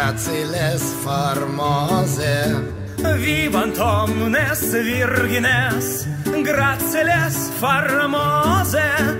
grațile sfarmoase Vivantomnes, virgines, grațile sfarmoase